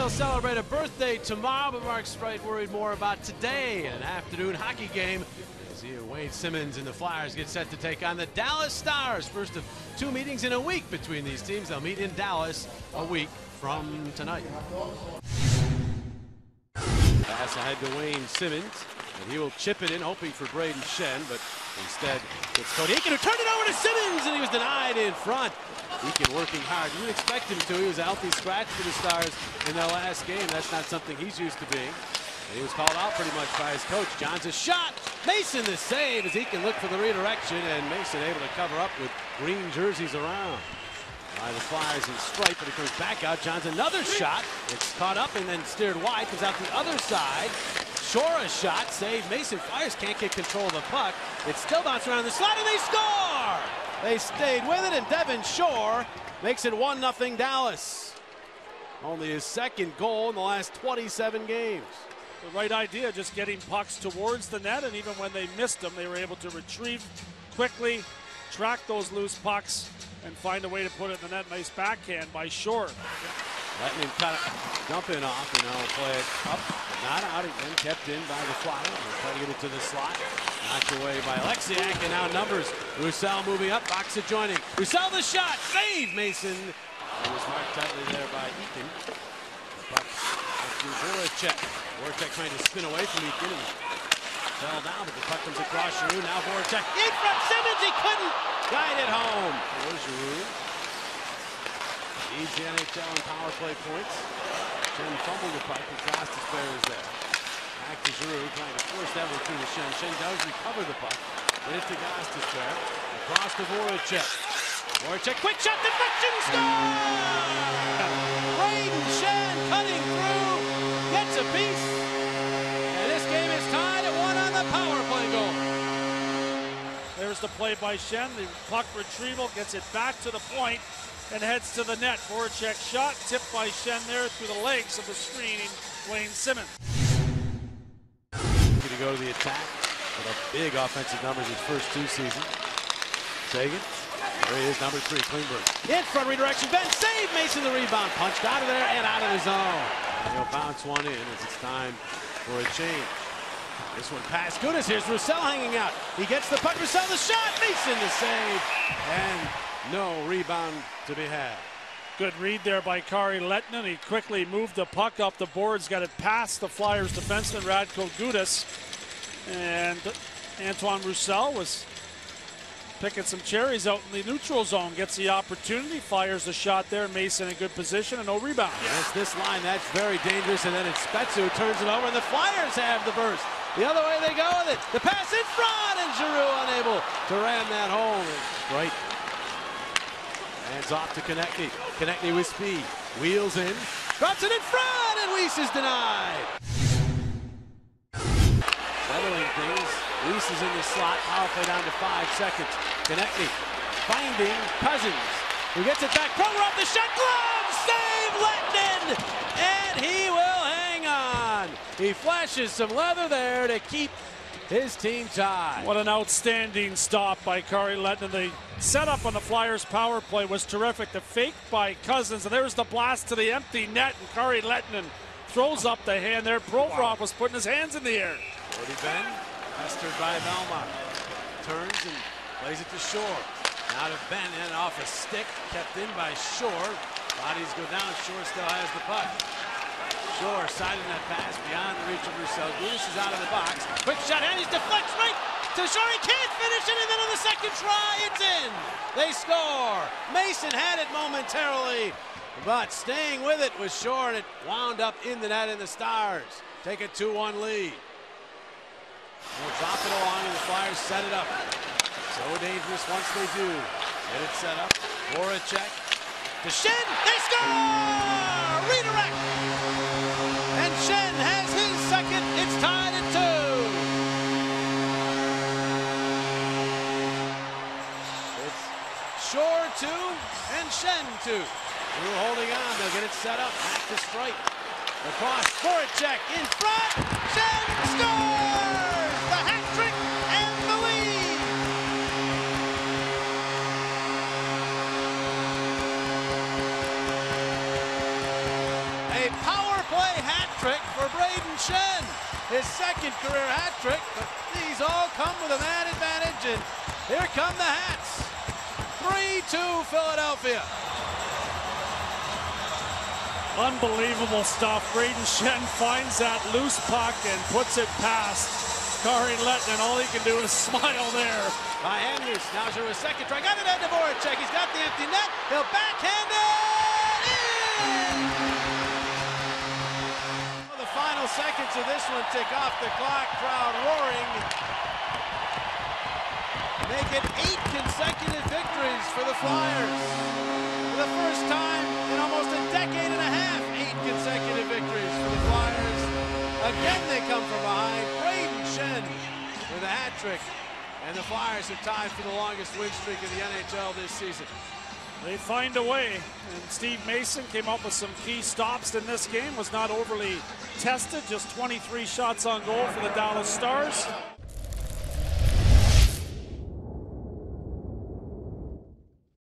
They'll celebrate a birthday tomorrow, but Mark Streit worried more about today, an afternoon hockey game. As here, Wayne Simmonds and the Flyers get set to take on the Dallas Stars. First of two meetings in a week between these teams. They'll meet in Dallas a week from tonight. Pass ahead to Wayne Simmonds, and he will chip it in, hoping for Brayden Schenn, but instead it's Cody Eakin who turned it over to Simmonds, and he was denied in front. Eakin working hard. You would expect him to. He was a healthy scratch for the Stars in their last game. That's not something he's used to being. And he was called out pretty much by his coach. Johns a shot. Mason the save as he can look for the redirection, and Mason able to cover up with green jerseys around. By the Flyers in stripe, but he comes back out. Johns another shot. It's caught up and then steered wide. Comes out the other side. Shore a shot. Save Mason. Flyers can't get control of the puck. It's still bouncing around the slot, and they score! They stayed with it, and Devin Shore makes it 1-0 Dallas. Only his second goal in the last 27 games. The right idea, just getting pucks towards the net, and even when they missed them, they were able to retrieve quickly, track those loose pucks, and find a way to put it in the net. Nice backhand by Shore. Letting him kind of dump in off and now play it up, not out again, kept in by the. They're trying to get it to the slot. Knocked away by Alexiak, and now numbers. Roussel moving up, box adjoining. Roussel the shot, save Mason. It was marked tightly there by Eakin. The puck to Voracek. Voracek trying to spin away from Eakin and fell down, but the puck comes across Giroux. Now Voracek in front, Simmonds. he couldn't guide it home. There's Giroux. The NHL in power play points. Schenn fumbled the puck, and Gostisbehere is there. Back to Giroux, trying to force that one through to Schenn. Schenn does recover the puck. Get it to Gostisbehere. Across to Voracek. Voracek, quick shot, deflection, score! Brayden Schenn cutting through, gets a piece. And this game is tied at one on the power play goal. There's the play by Schenn. The puck retrieval gets it back to the point and heads to the net. Voracek shot, tipped by Schenn there through the legs of the screening Wayne Simmonds. To go to the attack with a big offensive numbers his first two seasons. Seguin. There he is, number three, Klingberg. In front redirection, Benn save Mason the rebound. Punched out of there and out of the zone. And he'll bounce one in as it's time for a change. This one past Gudas. Here's Roussel hanging out. He gets the puck. Roussel the shot. Mason the save. And no rebound to be had. Good read there by Kari Lehtonen. He quickly moved the puck up the boards, got it past the Flyers defenseman Radko Gudas. And Antoine Roussel was picking some cherries out in the neutral zone. Gets the opportunity, fires the shot there. Mason in good position and no rebound. Yes, this line, that's very dangerous. And then it's Spezza who turns it over, and the Flyers have the burst. The other way they go with it. The pass in front, and Giroux unable to ram that home. Right. Hands off to Konecny. Konecny with speed. Wheels in. Drops it in front, and Weiss is denied. Settling things. Weiss is in the slot. Power play down to five seconds. Konecny finding Cousins. Who gets it back. Provorov the shot. Glove save Lehtonen. And he will hang on. He flashes some leather there to keep his team tied. What an outstanding stop by Kari Lehtonen. The setup on the Flyers power play was terrific. The fake by Cousins, and there's the blast to the empty net, and Kari Lehtonen throws up the hand there. Provorov was putting his hands in the air. Cody Benn, pestered by Bellemare. Turns and plays it to Shore. Now to Benn and off a stick, kept in by Shore. Bodies go down, Shore still has the puck. Shore siding that pass beyond the reach of Rousseau. Goose is out of the box. Quick shot, and he's deflects right to Shore. He can't finish it, and then on the second try, it's in. They score. Mason had it momentarily, but staying with it was Shore, and it wound up in the net, and the Stars take a 2-1 lead. We'll drop it along, and the Flyers set it up. So dangerous once they do. Get it set up. Voracek to Schenn. They score! Redirect! Shore two and Schenn two. We're holding on. They'll get it set up. Back to strike. Across. Voracek in front. Schenn scores! The hat trick and the lead. A power Schenn, his second career hat trick, but these all come with a man advantage, and here come the hats. 3-2 Philadelphia. Unbelievable stuff. Brayden Schenn finds that loose puck and puts it past Kari Lehtonen. All he can do is smile there. By Henrys, now to his second try. Got it at Dvorak. He's got the empty net. He'll backhand it in! The final seconds of this one tick off the clock. Crowd roaring. Make it eight consecutive victories for the Flyers. For the first time in almost a decade and a half, eight consecutive victories for the Flyers. Again, they come from behind. Brayden Schenn with a hat trick. And the Flyers have tied for the longest win streak in the NHL this season. They find a way. And Steve Mason came up with some key stops in this game. Was not overly tested. Just 23 shots on goal for the Dallas Stars.